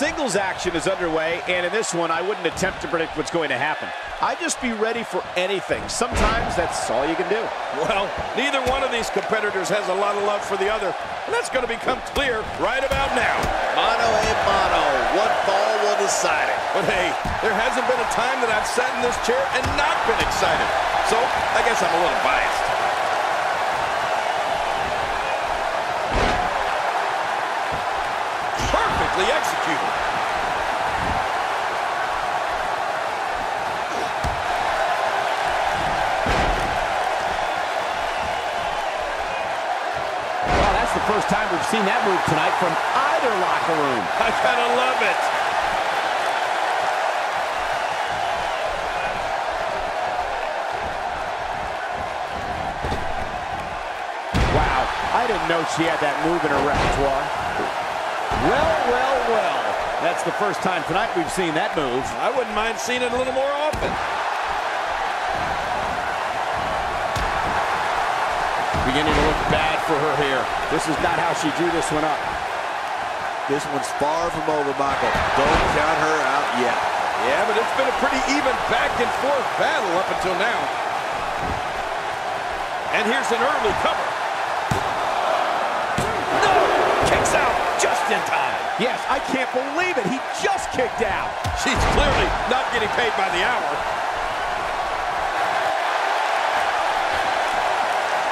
singles action is underway, and in this one, I wouldn't attempt to predict what's going to happen. I'd just be ready for anything. Sometimes that's all you can do. Well, neither one of these competitors has a lot of love for the other, and that's going to become clear right about now. Mono a mono. One fall will decide it. But hey, there hasn't been a time that I've sat in this chair and not been excited. So I guess I'm a little biased. Perfectly executed. Well, that's the first time we've seen that move tonight from either locker room. I kind of love it. Wow, I didn't know she had that move in her repertoire. Well, well, well. That's the first time tonight we've seen that move. I wouldn't mind seeing it a little more often. Beginning to look bad for her here. This is not how she drew this one up. This one's far from over, Michael. Don't count her out yet. Yeah, but it's been a pretty even back and forth battle up until now. And here's an early cover. No! Kicks out just in time. Yes, I can't believe it. He just kicked out. She's clearly not getting paid by the hour.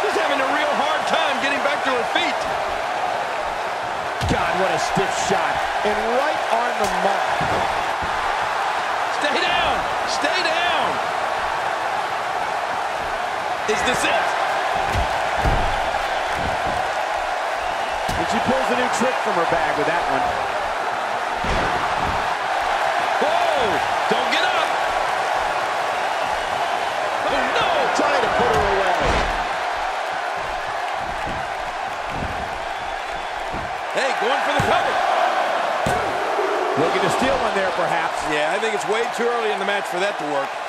She's having a real hard time getting back to her feet. God, what a stiff shot. And right on the mark. Stay down! Stay down! Is this it? She pulls a new trick from her bag with that one. Whoa! Don't get up! Oh no! Trying to put her away. Hey, going for the cover. Looking to steal one there, perhaps. Yeah, I think it's way too early in the match for that to work.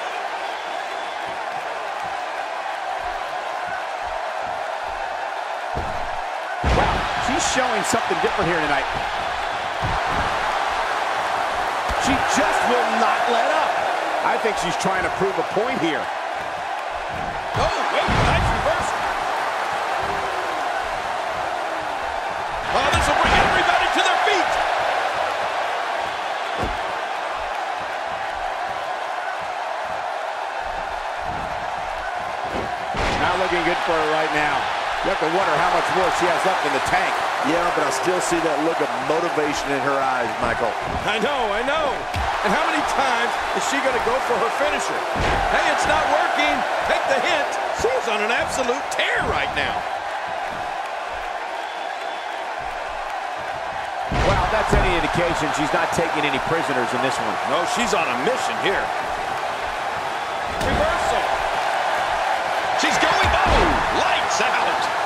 She's showing something different here tonight. She just will not let up. I think she's trying to prove a point here. Oh, wait, nice reverse. Oh, this will bring everybody to their feet. Not looking good for her right now. You have to wonder how much more she has left in the tank. Yeah, but I still see that look of motivation in her eyes, Michael. I know, I know. And how many times is she going to go for her finisher? Hey, it's not working. Take the hint. She's on an absolute tear right now. Well, if that's any indication, she's not taking any prisoners in this one. No, she's on a mission here. Reversal.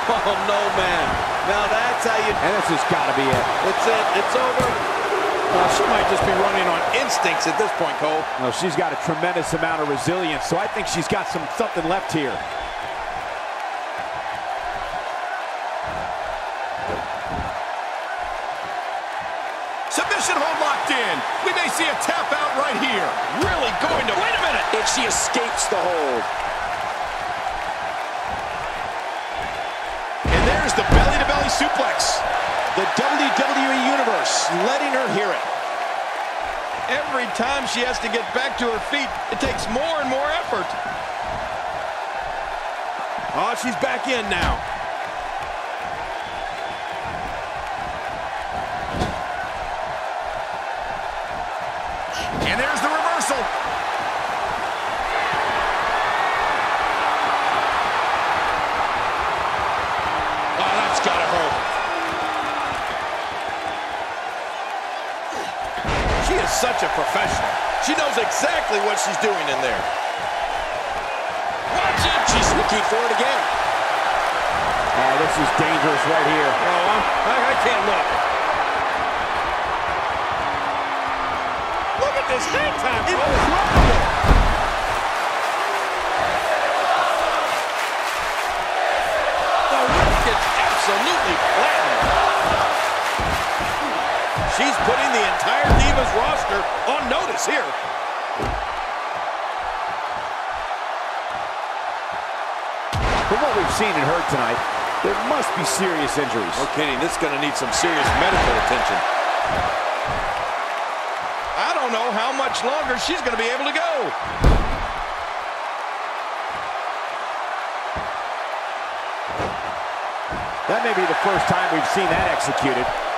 Oh, no, man. Now that's how you... And this has got to be it. It's it. It's over. Well, she might just be running on instincts at this point, Cole. Well, she's got a tremendous amount of resilience, so I think she's got some something left here. Submission hold locked in. We may see a tap out right here. Really going to... Wait a minute. And she escapes the hold. Suplex. The WWE Universe letting her hear it. Every time she has to get back to her feet, it takes more and more effort. Oh, she's back in now. Such a professional. She knows exactly what she's doing in there. Watch it! She's looking for it again. Oh, this is dangerous right here. Oh, I'm, I, I can't look. Look at this hang time. Oh. Incredible. The here. From what we've seen and heard tonight, there must be serious injuries. No kidding. This is going to need some serious medical attention. I don't know how much longer she's going to be able to go. That may be the first time we've seen that executed.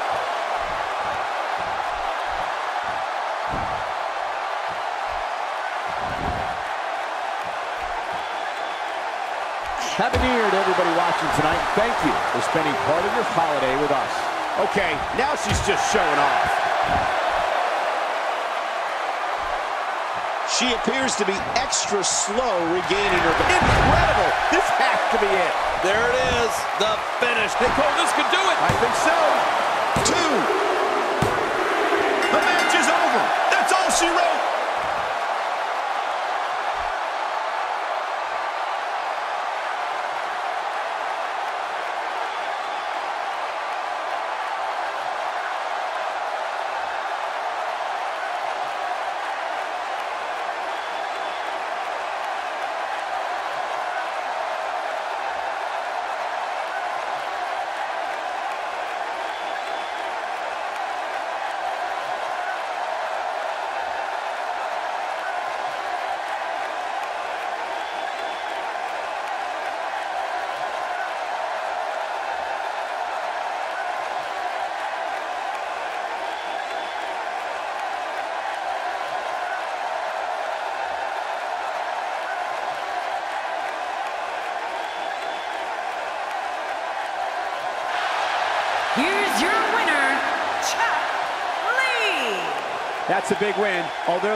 Happy New Year to everybody watching tonight. Thank you for spending part of your holiday with us. Okay, now she's just showing off. She appears to be extra slow regaining her. Incredible! This has to be it. There it is. The finish. Nicole, this could do it. I think so. Two. The match is over. That's all she wrote. That's a big win. Although